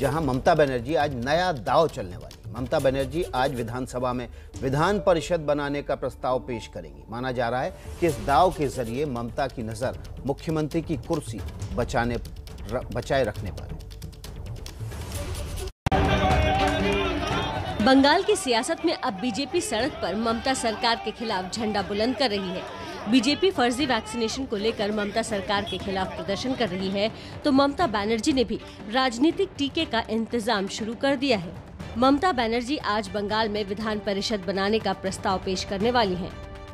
जहाँ ममता बनर्जी आज नया दाव चलने वाली ममता बनर्जी आज विधानसभा में विधान परिषद बनाने का प्रस्ताव पेश करेंगी। माना जा रहा है कि इस दाव के ज़रिए ममता की नज़र मुख्यमंत्री की कुर्सी बचाने र, बचाए रखने पर बंगाल की सियासत में अब बीजेपी सड़क पर ममता सरकार के खिलाफ झंडा बुलंद कर रही है। बीजेपी फर्जी वैक्सीनेशन को लेकर ममता सरकार के खिलाफ प्रदर्शन कर रही है तो ममता बनर्जी ने भी राजनीतिक टीके का इंतज़ाम शुरू कर दिया है। ममता बनर्जी आज बंगाल में विधान परिषद बनाने का प्रस्ताव पेश करने वाली हैं।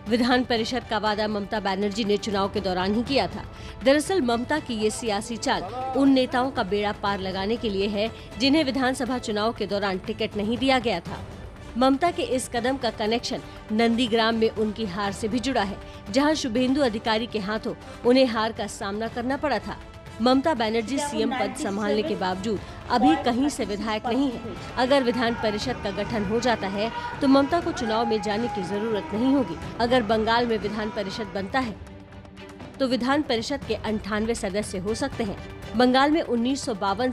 विधान परिषद का वादा ममता बनर्जी ने चुनाव के दौरान ही किया था। दरअसल ममता की ये सियासी चाल उन नेताओं का बेड़ा पार लगाने के लिए है, जिन्हें विधानसभा चुनाव के दौरान टिकट नहीं दिया गया था। ममता के इस कदम का कनेक्शन नंदीग्राम में उनकी हार से भी जुड़ा है, जहाँ शुभेंदु अधिकारी के हाथों उन्हें हार का सामना करना पड़ा था। ममता बनर्जी सीएम पद संभालने के बावजूद अभी कहीं से विधायक नहीं है। अगर विधान परिषद का गठन हो जाता है तो ममता को चुनाव में जाने की ज़रूरत नहीं होगी। अगर बंगाल में विधान परिषद बनता है तो विधान परिषद के अंठानवे सदस्य हो सकते हैं। बंगाल में उन्नीस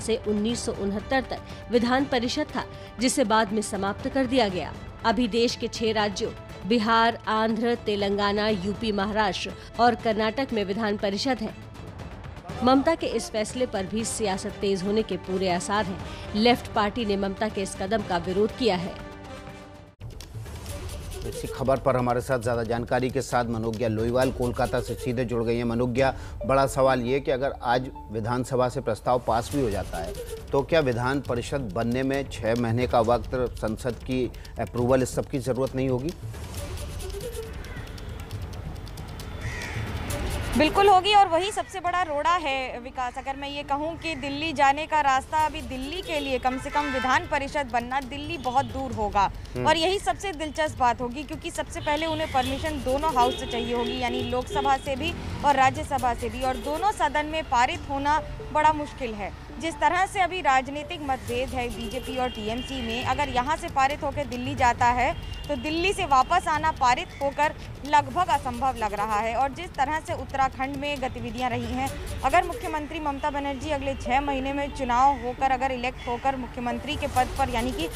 से उन्नीस सौ उनहत्तर तक विधान परिषद था, जिसे बाद में समाप्त कर दिया गया। अभी देश के छह राज्यों, बिहार, आंध्र, तेलंगाना, यूपी, महाराष्ट्र और कर्नाटक में विधान परिषद है। ममता के इस फैसले पर भी सियासत तेज होने के पूरे आसार हैं। लेफ़्ट पार्टी ने ममता के इस कदम का विरोध किया है। इसी खबर पर हमारे साथ ज़्यादा जानकारी के साथ मनोज्ञा लोईवाल कोलकाता से सीधे जुड़ गई हैं। मनोज्ञा, बड़ा सवाल ये कि अगर आज विधानसभा से प्रस्ताव पास भी हो जाता है तो क्या विधान परिषद बनने में छः महीने का वक्त संसद की अप्रूवल इस सब की ज़रूरत नहीं होगी? बिल्कुल होगी और वही सबसे बड़ा रोड़ा है विकास। अगर मैं ये कहूँ कि दिल्ली जाने का रास्ता अभी दिल्ली के लिए कम से कम विधान परिषद बनना दिल्ली बहुत दूर होगा। और यही सबसे दिलचस्प बात होगी क्योंकि सबसे पहले उन्हें परमिशन दोनों हाउस से चाहिए होगी यानी लोकसभा से भी और राज्यसभा से भी। और दोनों सदन में पारित होना बड़ा मुश्किल है। जिस तरह से अभी राजनीतिक मतभेद है बीजेपी और टीएमसी में, अगर यहाँ से पारित होकर दिल्ली जाता है तो दिल्ली से वापस आना पारित होकर लगभग असंभव लग रहा है। और जिस तरह से उत्तराखंड में गतिविधियाँ रही हैं, अगर मुख्यमंत्री ममता बनर्जी अगले छः महीने में चुनाव होकर, अगर इलेक्ट होकर मुख्यमंत्री के पद पर, यानी कि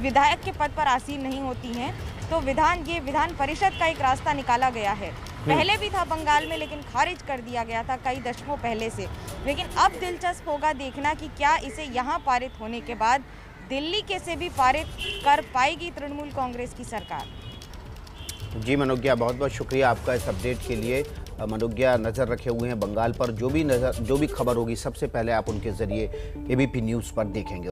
विधायक के पद पर आसीन नहीं होती हैं तो विधान, ये विधान परिषद का एक रास्ता निकाला गया है। पहले भी था बंगाल में, लेकिन खारिज कर दिया गया था कई दशकों पहले से। लेकिन अब दिलचस्प होगा देखना कि क्या इसे यहाँ पारित होने के बाद दिल्ली के से भी पारित कर पाएगी तृणमूल कांग्रेस की सरकार। जी मनोज्ञा, बहुत बहुत शुक्रिया आपका इस अपडेट के लिए। मनोज्ञा, नज़र रखे हुए हैं बंगाल पर। जो भी नज़र, जो भी खबर होगी, सबसे पहले आप उनके ज़रिए एबीपी न्यूज़ पर देखेंगे।